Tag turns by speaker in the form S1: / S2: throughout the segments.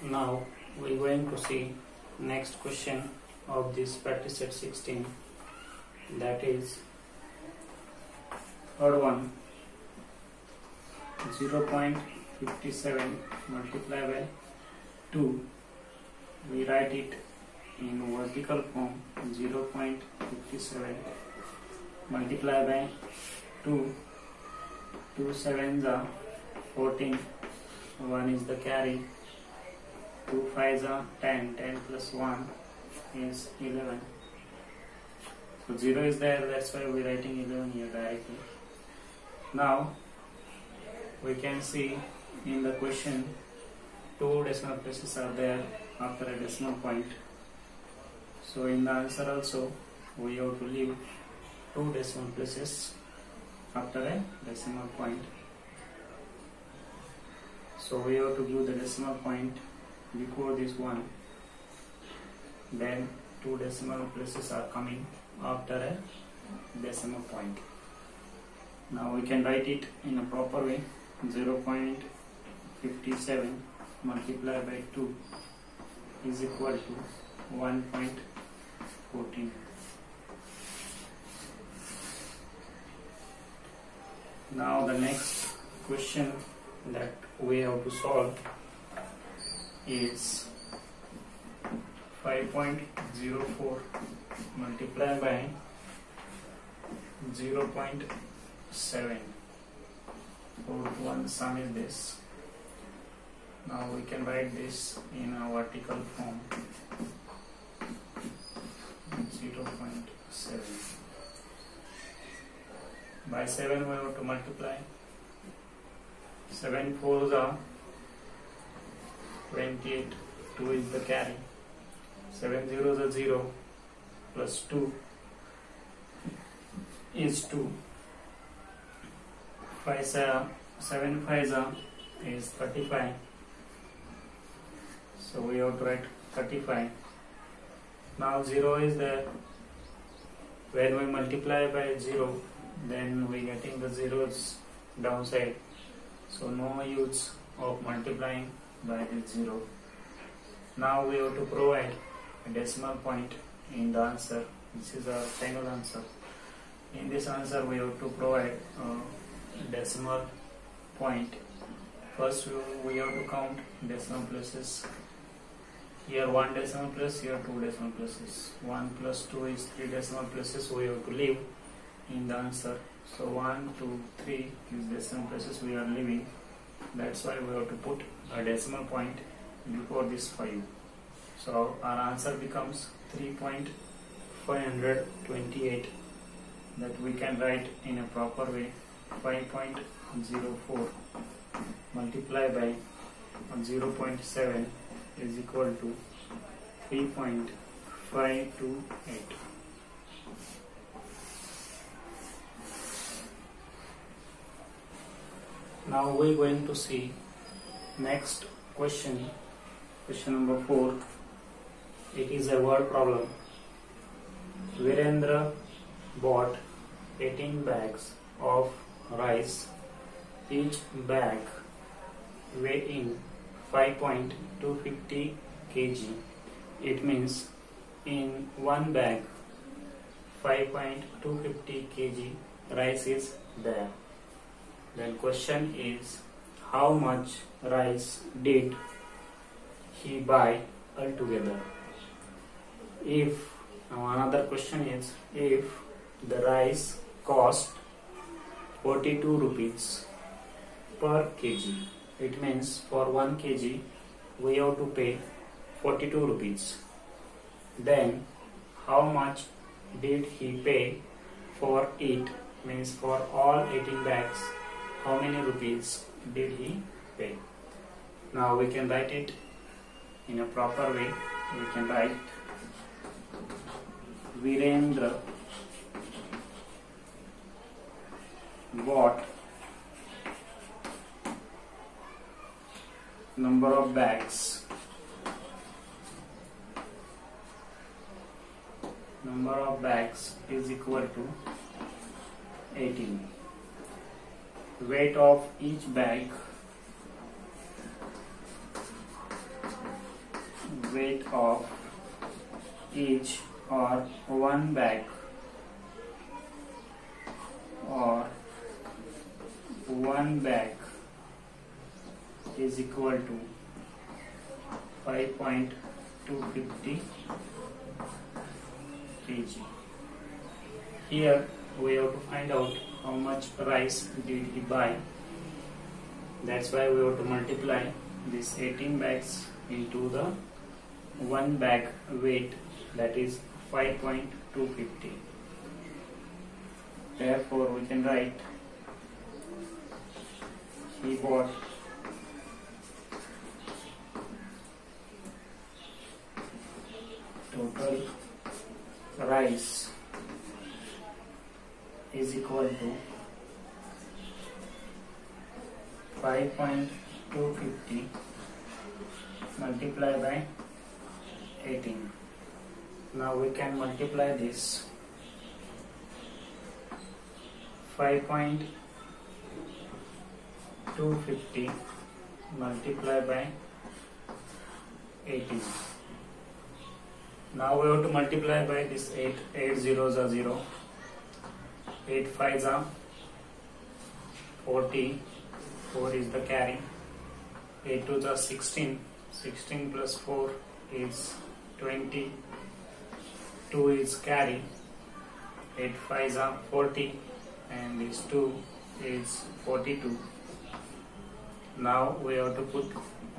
S1: Now we're going to see next question of this practice set 16 that is third one. 0.57 multiply by 2 we write it in vertical form 0.57 multiply by 2 2 sevens are 14 1 is the carry 2 5s are 10 10 plus 1 is 11 so 0 is there that's why we're writing 11 here directly. Now we can see in the question two decimal places are there after a decimal point. So in the answer also we have to leave two decimal places after a decimal point. So we have to give the decimal point before this one then two decimal places are coming after a decimal point. Now we can write it in a proper way 0.57 multiplied by 2 is equal to 1.14 now the next question that we have to solve is 5.04 multiplied by 0.7 fourth one sum is this. Now we can write this in a vertical form. 0.7 by 7 we have to multiply. 7 4s are 28 2 is the carry. 7 is are 0 plus 2 is 2 5 7 5s are is 35 so we have to write 35 now 0 is there when we multiply by 0 then we getting the zeros downside. So no use of multiplying by this 0 now we have to provide a decimal point in the answer. This is our final answer. In this answer we have to provide a decimal point. First we, have to count decimal places. Here one decimal place here two decimal places. 1 plus 2 is 3 decimal places. We have to leave in the answer. So 1 2 3 is decimal places we are leaving that's why we have to put a decimal point before this 5 so our answer becomes 3.528 that we can write in a proper way 5.04 multiplied by 0.7 is equal to 3.528 now we're going to see next question. Question number 4 it is a word problem. Virendra bought 18 bags of rice. Each bag weighing 5.250 kg. It means in one bag 5.250 kg rice is there then question is how much rice did he buy altogether? If now another question is if the rice cost 42 rupees per kg it means for 1 kg we have to pay 42 rupees. Then how much did he pay for it? Means for all 18 bags how many rupees did he pay? Now we can write it in a proper way. We can write Virendra bought number of bags. Number of bags is equal to 18 weight of each bag weight of each or one bag or one bag is equal to 5.250 kg. Here we have to find out how much rice did he buy. That's why we have to multiply this 18 bags into the one bag weight that is 5.250. Therefore, we can write he bought total rice is equal to 5.250 multiplied by 18. Now we can multiply this 5.250 multiplied by 18. Now we have to multiply by this 8, 8 zeros are 0, 8 fives are 40, 4 is the carry, 8 twos are 16, 16 plus 4 is 20, 2 is carry, 8 fives are 40 and this 2 is 42. Now we have to put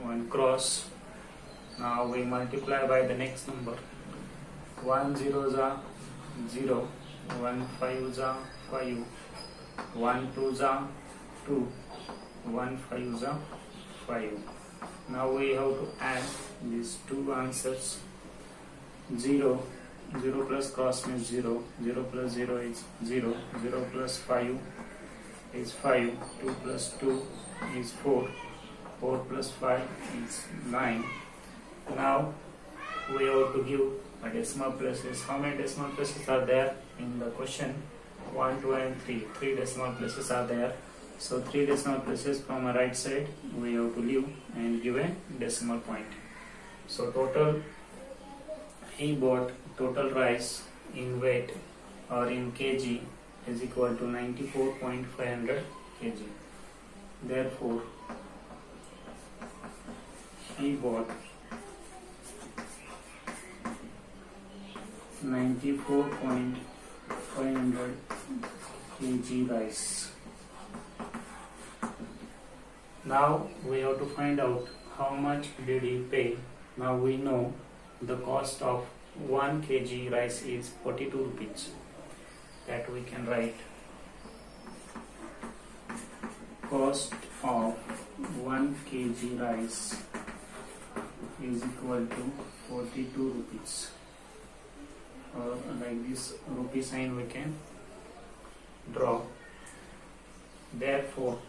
S1: one cross. Now we multiply by the next number. 1 zeros are 0, 1 fives are 5, 1 twos are 2, 1 fives are 5. Now we have to add these two answers. 0 0 plus cross means 0 0 plus 0 is 0 0 plus 5 is 5 2 plus 2 is 4 4 plus 5 is 9 now we have to give a decimal places. How many decimal places are there in the question 1 2 and 3 3 decimal places are there. So 3 decimal places from a right side we have to leave and give a decimal point. So total he bought total rice in weight or in kg is equal to 94.500 kg. Therefore, he bought 94.500 kg rice. Now we have to find out how much did he pay. Now we know the cost of 1 kg rice is 42 rupees that we can write cost of 1 kg rice is equal to 42 rupees like this rupee sign we can draw. Therefore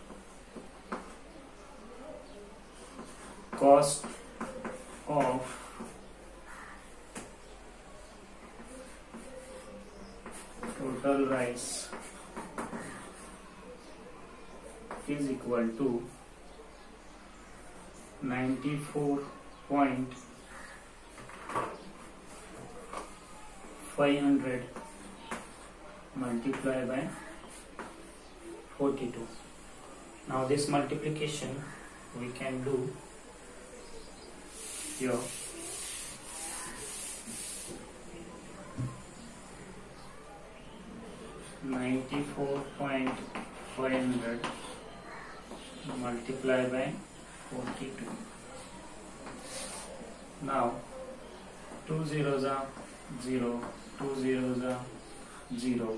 S1: cost of total rice is equal to 94 point 500 multiplied by 42 now this multiplication we can do here ninety-four point five hundred multiply by forty-two. Now two zeros are zero, two zeros are zero,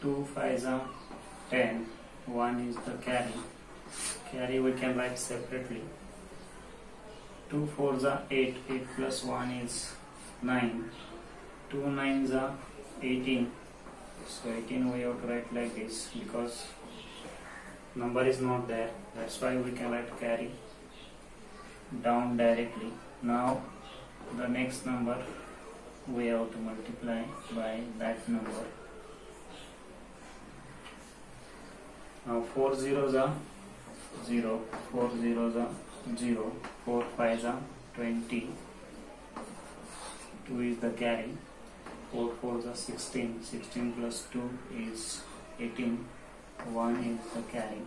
S1: two fives are ten, one is the carry. Carry we can write separately. Two fours are eight, eight plus one is nine, two nines are eighteen. So 18 we have to write like this because number is not there. That's why we can write carry down directly. Now the next number we have to multiply by that number. Now 4 zeros are 0, 4 zeros are 0, 4 fives are 20, 2 is the carry 4 4 is 16 16 plus 2 is 18 1 is the carry.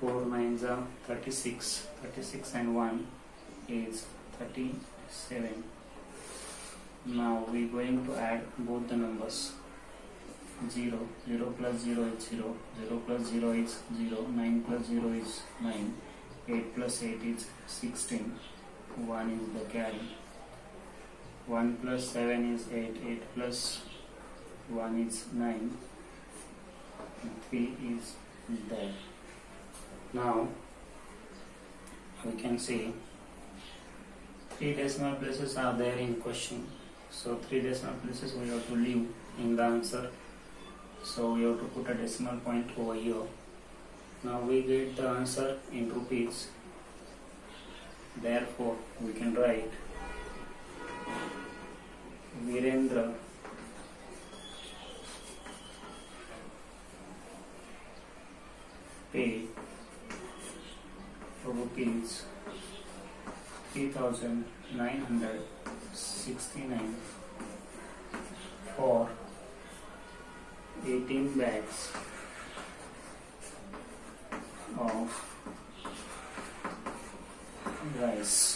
S1: 4 9 are 36 36 and 1 is 37 now we are going to add both the numbers. 0 0 plus 0 is 0 0 plus 0 is 0 9 plus 0 is 9 8 plus 8 is 16 1 is the carry. 1 plus 7 is 8 8 plus 1 is 9 3 is there. Now we can see three decimal places are there in question so three decimal places we have to leave in the answer. So we have to put a decimal point over here. Now we get the answer in rupees. Therefore we can write Virendra. Paid rupees 3969 for 18 bags of rice